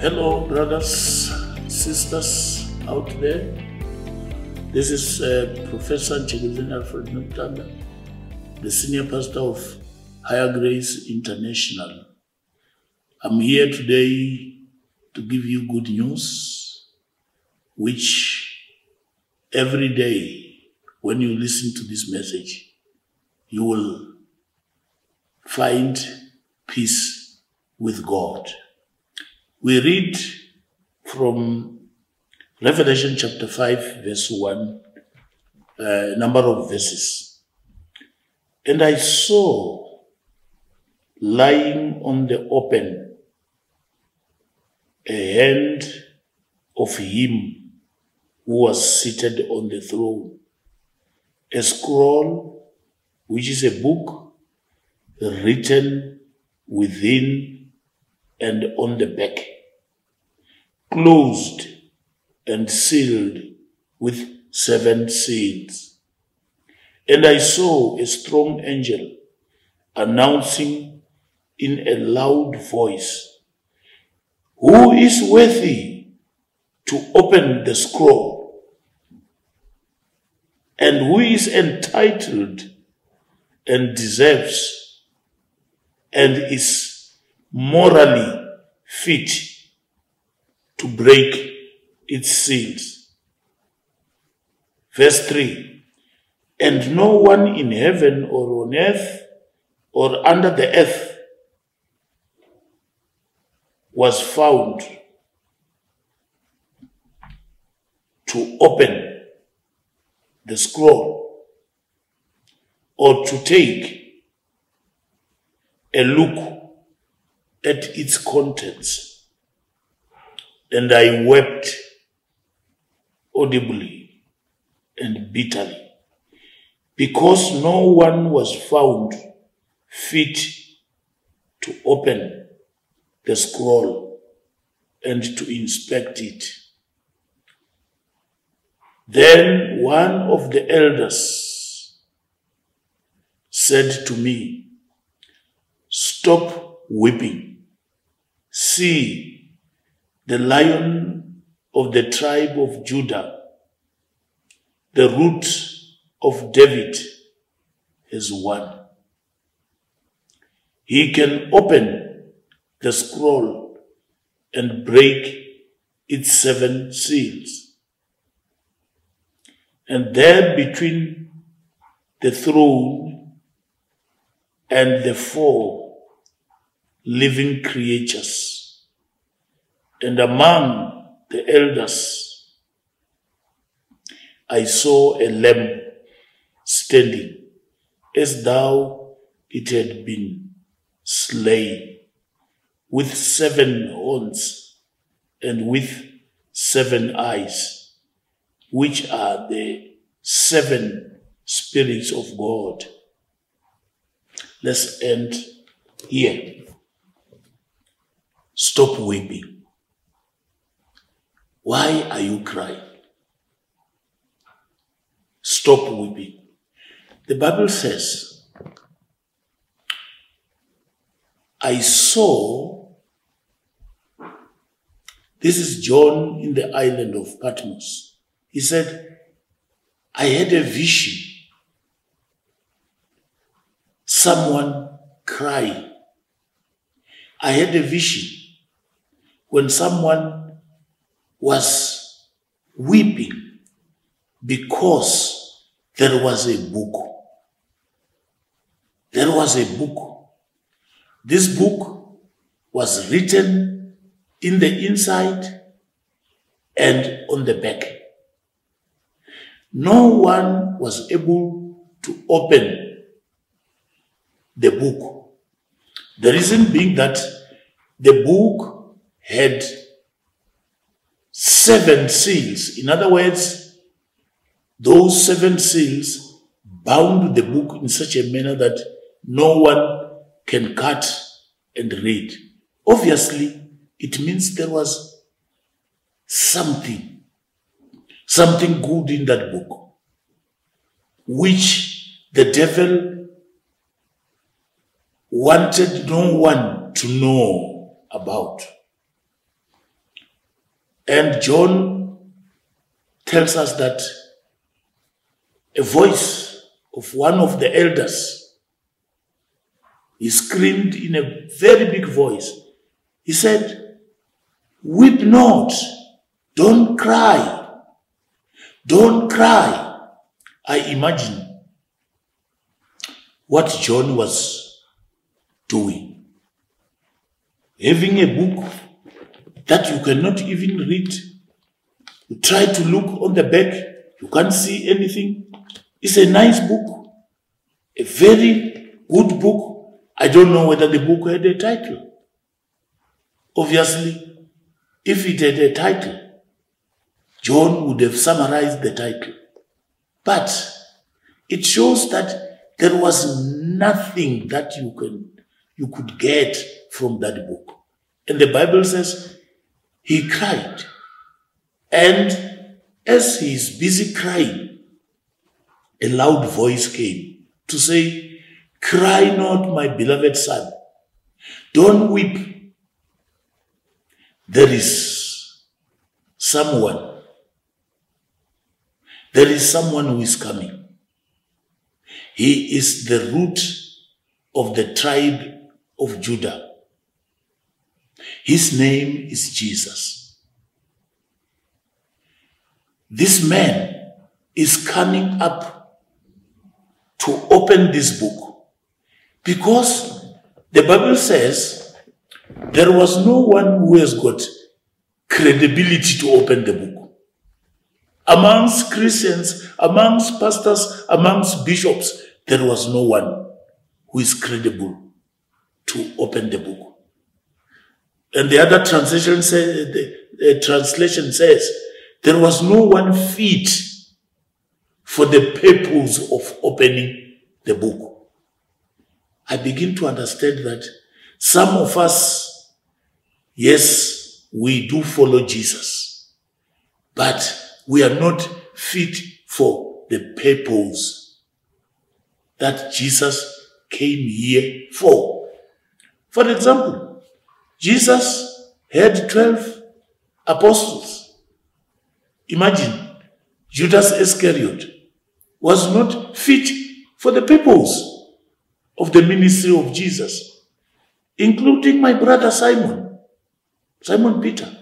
Hello, brothers, sisters out there. This is uh, Professor Chigizin Alfred Nevhutanda, the senior pastor of Higher Grace International. I'm here today to give you good news, which every day when you listen to this message, you will find peace with God. We read from Revelation chapter 5, verse 1, a number of verses. And I saw lying on the open a hand of him who was seated on the throne, a scroll which is a book written within and on the back, closed and sealed with seven seals. And I saw a strong angel announcing in a loud voice, Who is worthy to open the scroll? And who is entitled and deserves and is morally fit to break its seals. Verse 3 And no one in heaven or on earth or under the earth was found to open the scroll or to take a look at its contents, and I wept audibly and bitterly, because no one was found fit to open the scroll and to inspect it. Then one of the elders said to me, Stop weeping. See, the lion of the tribe of Judah, the root of David, has won. He can open the scroll and break its seven seals. And there between the throne and the four living creatures. And among the elders, I saw a lamb standing as though it had been slain with seven horns and with seven eyes, which are the seven spirits of God. Let's end here. Stop weeping. Why are you crying? Stop weeping. The Bible says, I saw, this is John in the island of Patmos. He said, I had a vision. Someone crying. I had a vision when someone was weeping because there was a book. There was a book. This book was written in the inside and on the back. No one was able to open the book. The reason being that the book had seven seals. In other words, those seven seals bound the book in such a manner that no one can cut and read. Obviously, it means there was something, something good in that book, which the devil wanted no one to know about. And John tells us that a voice of one of the elders he screamed in a very big voice. He said, Weep not, don't cry, don't cry. I imagine what John was doing. Having a book that you cannot even read. You try to look on the back, you can't see anything. It's a nice book, a very good book. I don't know whether the book had a title. Obviously, if it had a title, John would have summarized the title. But it shows that there was nothing that you can you could get from that book. And the Bible says he cried. And as he is busy crying, a loud voice came to say, Cry not, my beloved son. Don't weep. There is someone. There is someone who is coming. He is the root of the tribe of Judah. His name is Jesus. This man is coming up to open this book because the Bible says there was no one who has got credibility to open the book. Amongst Christians, amongst pastors, amongst bishops, there was no one who is credible to open the book. And the other translation says, the, translation says, there was no one fit for the purpose of opening the book. I begin to understand that some of us, yes, we do follow Jesus, but we are not fit for the purpose that Jesus came here for. For example, Jesus had 12 apostles. Imagine, Judas Iscariot was not fit for the purpose of the ministry of Jesus, including my brother Simon, Simon Peter.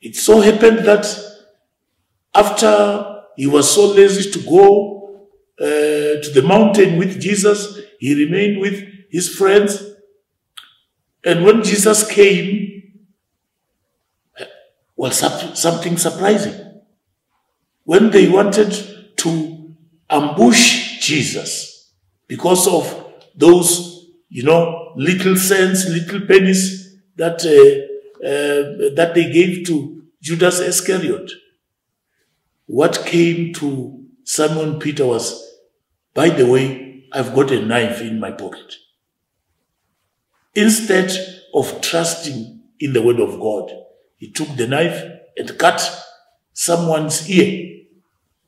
It so happened that after he was so lazy to go uh, to the mountain with Jesus, he remained with his friends. And when Jesus came, was something surprising. When they wanted to ambush Jesus because of those, you know, little cents, little pennies that uh, uh, that they gave to Judas Iscariot, what came to Simon Peter was, by the way, I've got a knife in my pocket. Instead of trusting in the word of God, he took the knife and cut someone's ear.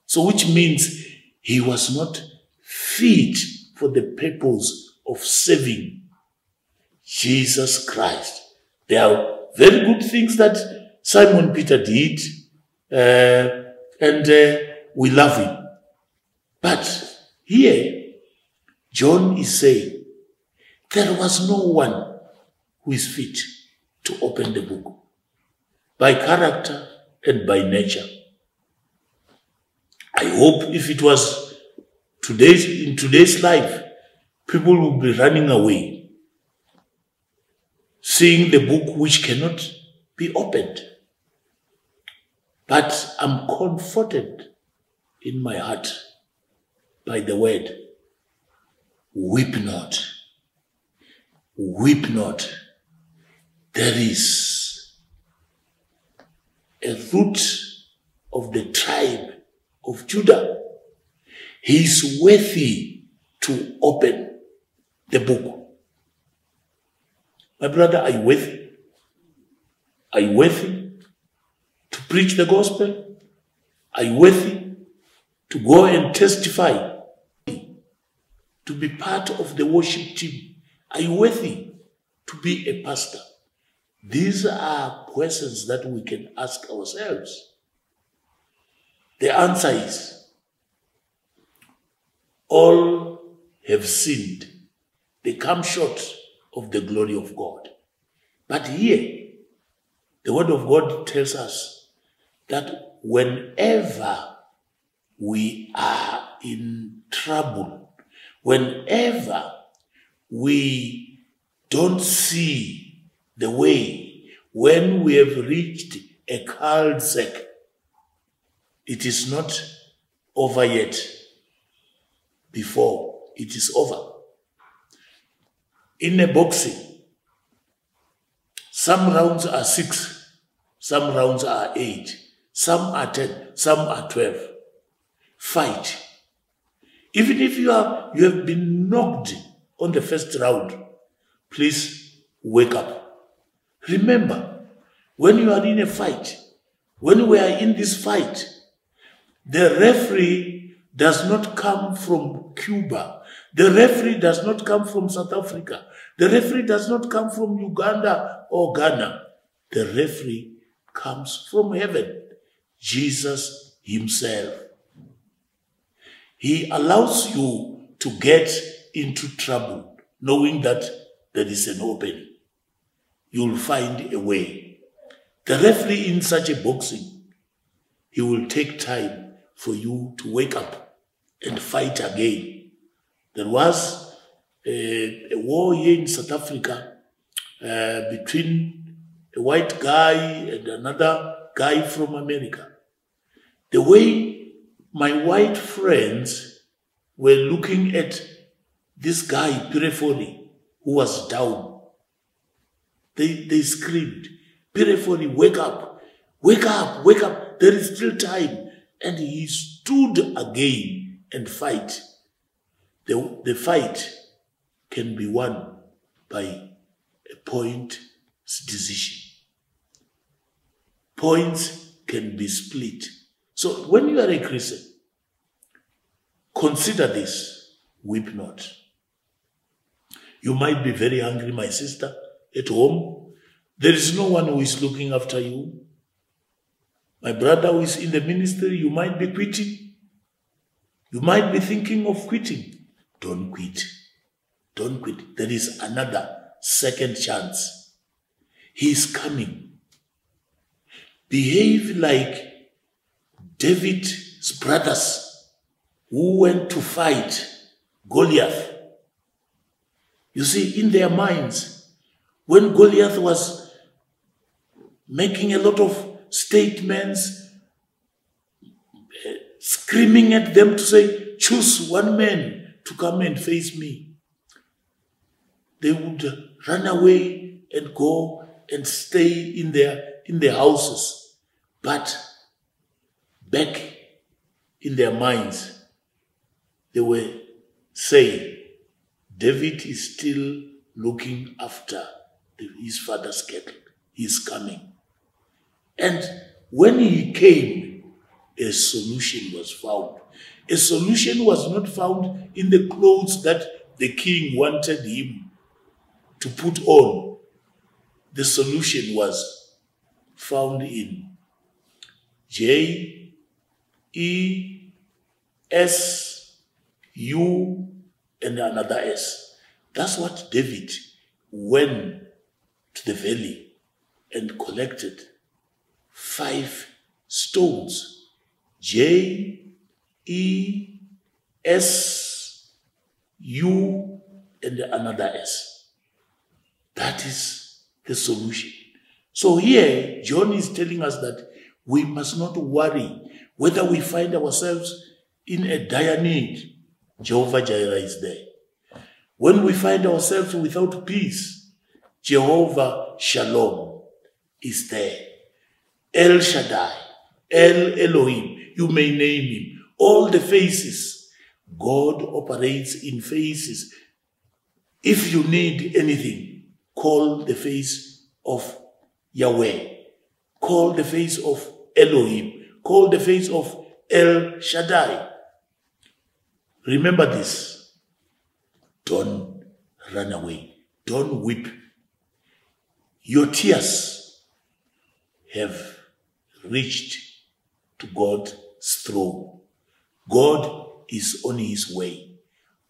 So, which means he was not fit for the purpose of saving Jesus Christ. There are very good things that Simon Peter did, uh, and uh, we love him. But here, John is saying, there was no one who is fit to open the book by character and by nature. I hope if it was today's, in today's life, people will be running away, seeing the book which cannot be opened. But I'm comforted in my heart by the word, weep not, weep not. There is a root of the tribe of Judah. He is worthy to open the book. My brother, are you worthy? Are you worthy to preach the gospel? Are you worthy to go and testify? To be part of the worship team? Are you worthy to be a pastor? These are questions that we can ask ourselves. The answer is all have sinned. They come short of the glory of God. But here, the Word of God tells us that whenever we are in trouble, whenever we don't see the way, when we have reached a cul-de-sac, it is not over yet before it is over. In a boxing, some rounds are six, some rounds are eight, some are ten, some are twelve. Fight. Even if you are you have been knocked on the first round, please wake up. Remember, when you are in a fight, when we are in this fight, the referee does not come from Cuba. The referee does not come from South Africa. The referee does not come from Uganda or Ghana. The referee comes from heaven. Jesus himself. He allows you to get into trouble knowing that there is an opening. You'll find a way. The referee in such a boxing, he will take time for you to wake up and fight again. There was a, a war here in South Africa uh, between a white guy and another guy from America. The way my white friends were looking at this guy, Pirefoni, who was down, they, they screamed, Pirefoni, wake up, wake up, wake up, there is still time. And he stood again and fight. The, the fight can be won by a point decision. Points can be split. So when you are a Christian, consider this, weep not. You might be very angry, my sister, at home. There is no one who is looking after you. My brother who is in the ministry, you might be quitting. You might be thinking of quitting. Don't quit. Don't quit. There is another second chance. He is coming. Behave like David's brothers who went to fight Goliath. You see, in their minds, when Goliath was making a lot of statements, uh, screaming at them to say, choose one man to come and face me. They would run away and go and stay in their, in their houses. But back in their minds, they were saying, David is still looking after his father's cattle. He's coming. And when he came, a solution was found. A solution was not found in the clothes that the king wanted him to put on. The solution was found in J E S U and another S. That's what David went to the valley and collected five stones J E S U and another S. That is the solution. So here, John is telling us that we must not worry whether we find ourselves in a dire need. Jehovah Jireh is there. When we find ourselves without peace, Jehovah Shalom is there. El Shaddai, El Elohim, you may name him. All the faces. God operates in faces. If you need anything, call the face of Yahweh. Call the face of Elohim. Call the face of El Shaddai. Remember this. Don't run away. Don't weep. your tears have reached to God's throne. God is on his way.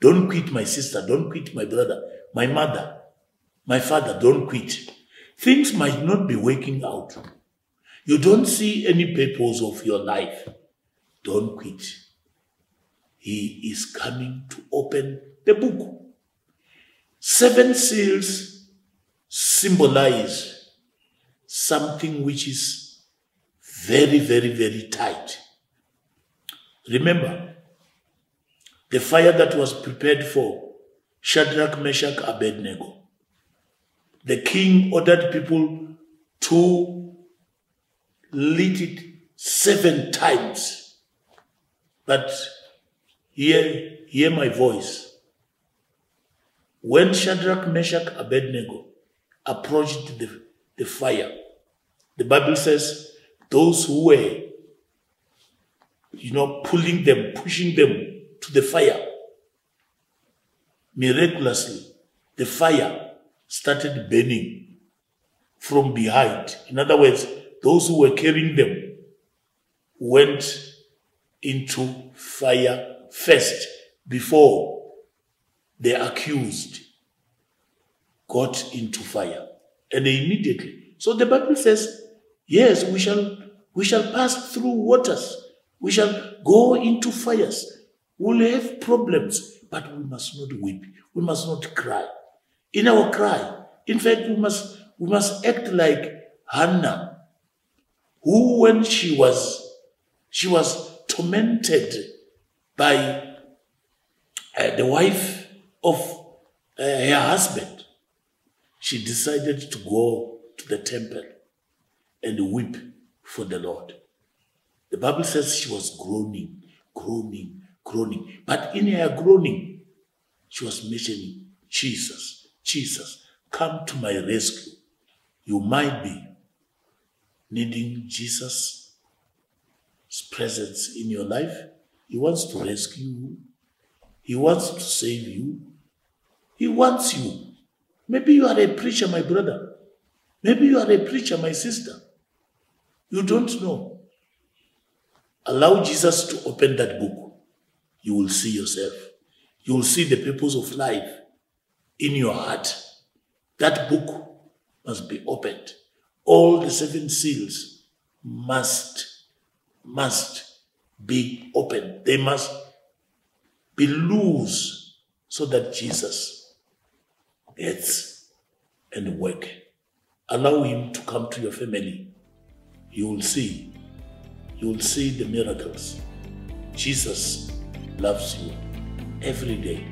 Don't quit, my sister. Don't quit, my brother, my mother, my father. Don't quit. Things might not be working out. You don't see any purpose of your life. Don't quit. He is coming to open the book. Seven seals symbolize something which is very, very, very tight. Remember, the fire that was prepared for Shadrach, Meshach, Abednego. The king ordered people to lit it seven times. But hear, hear my voice. When Shadrach, Meshach, Abednego approached the, the fire, the Bible says those who were, you know, pulling them, pushing them to the fire. Miraculously, the fire started burning from behind. In other words, those who were carrying them went into fire first before the accused got into fire. And immediately. So the Bible says, yes, we shall we shall pass through waters. We shall go into fires. We'll have problems, but we must not weep. We must not cry. In our cry, in fact, we must we must act like Hannah, who when she was she was tormented by uh, the wife of uh, her husband, she decided to go to the temple and weep for the Lord. The Bible says she was groaning, groaning, groaning. But in her groaning, she was mentioning Jesus, Jesus, come to my rescue. You might be needing Jesus' presence in your life. He wants to rescue you. He wants to save you. He wants you. Maybe you are a preacher, my brother. Maybe you are a preacher, my sister. You don't know. Allow Jesus to open that book you will see yourself. You will see the purpose of life in your heart. That book must be opened. All the seven seals must, must be open. They must be loose so that Jesus gets and work. Allow him to come to your family. You will see. You will see the miracles. Jesus loves you every day.